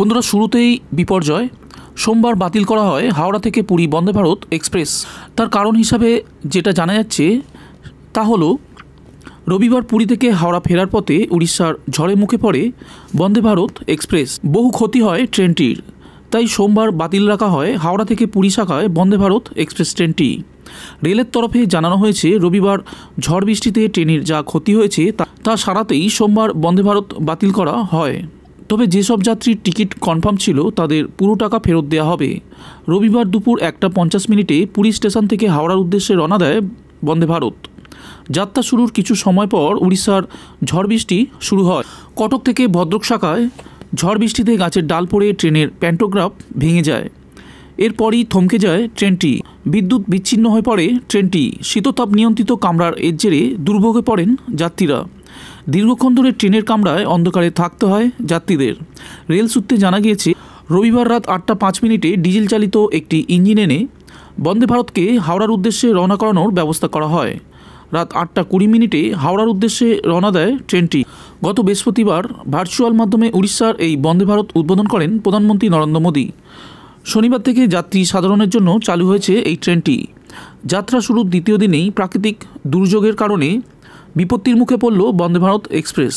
বন্ধুরা, শুরুতেই বিপর্যয়। সোমবার বাতিল করা হয় হাওড়া থেকে পুরী বন্দে ভারত এক্সপ্রেস। তার কারণ হিসাবে যেটা জানা যাচ্ছে, তা হলো, রবিবার পুরী থেকে হাওড়া ফেরার পথে উড়িষ্যার ঝড়ে মুখে পড়ে বন্দে ভারত এক্সপ্রেস। বহু ক্ষতি হয় ট্রেনটির, তাই সোমবার বাতিল রাখা হয় হাওড়া থেকে পুরী শাখায় বন্দে ভারত এক্সপ্রেস ট্রেনটি। রেলের তরফে জানানো হয়েছে, রবিবার ঝড় বৃষ্টিতে ট্রেনের যা ক্ষতি হয়েছে তা- সারাতেই সোমবার বন্দে ভারত বাতিল করা হয়। তবে যেসব যাত্রীর টিকিট কনফার্ম ছিল, তাদের পুরো টাকা ফেরত দেওয়া হবে। রবিবার দুপুর একটা পঞ্চাশ মিনিটে পুরী স্টেশন থেকে হাওড়ার উদ্দেশ্যে রওনা দেয় বন্দে ভারত। যাত্রা শুরুর কিছু সময় পর উড়িষ্যার ঝড় বৃষ্টি শুরু হয়। কটক থেকে ভদ্রক শাখায় ঝড় বৃষ্টিতে গাছের ডাল পড়ে ট্রেনের প্যান্টোগ্রাফ ভেঙে যায়। এরপরই থমকে যায় ট্রেনটি। বিদ্যুৎ বিচ্ছিন্ন হয়ে পড়ে ট্রেনটি। শীততাপ নিয়ন্ত্রিত কামরার এর জেরে দুর্ভোগে পড়েন যাত্রীরা। দীর্ঘক্ষণ ধরে ট্রেনের কামরায় অন্ধকারে থাকতে হয় যাত্রীদের। রেল সূত্রে জানা গিয়েছে, রবিবার রাত আটটা পাঁচ মিনিটে ডিজেল চালিত একটি ইঞ্জিন এনে বন্দে ভারতকে হাওড়ার উদ্দেশ্যে রওনা করানোর ব্যবস্থা করা হয়। রাত আটটা কুড়ি মিনিটে হাওড়ার উদ্দেশ্যে রওনা দেয় ট্রেনটি। গত বৃহস্পতিবার ভার্চুয়াল মাধ্যমে উড়িষ্যার এই বন্দে ভারত উদ্বোধন করেন প্রধানমন্ত্রী নরেন্দ্র মোদী। শনিবার থেকে যাত্রী সাধারণের জন্য চালু হয়েছে এই ট্রেনটি। যাত্রা শুরুর দ্বিতীয় দিনেই প্রাকৃতিক দুর্যোগের কারণে বিপত্তির মুখে পড়ল বন্দে ভারত এক্সপ্রেস।